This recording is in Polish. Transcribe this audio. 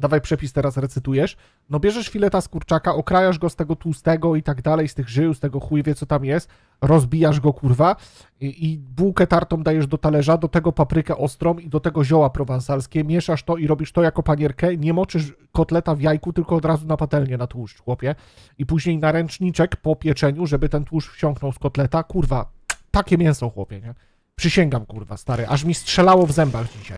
dawaj przepis teraz recytujesz, no bierzesz fileta z kurczaka, okrajasz go z tego tłustego i tak dalej, z tych żył, z tego chuj wie co tam jest, rozbijasz go kurwa i, i bułkę tartą dajesz do talerza, do tego paprykę ostrą i do tego zioła prowansalskie, mieszasz to i robisz to jako panierkę, nie moczysz kotleta w jajku, tylko od razu na patelnię na tłuszcz, chłopie, i później na ręczniczek po pieczeniu, żeby ten tłuszcz wsiąknął z kotleta, kurwa, takie mięso, chłopie, nie? Przysięgam, kurwa, stary, aż mi strzelało w zębach dzisiaj.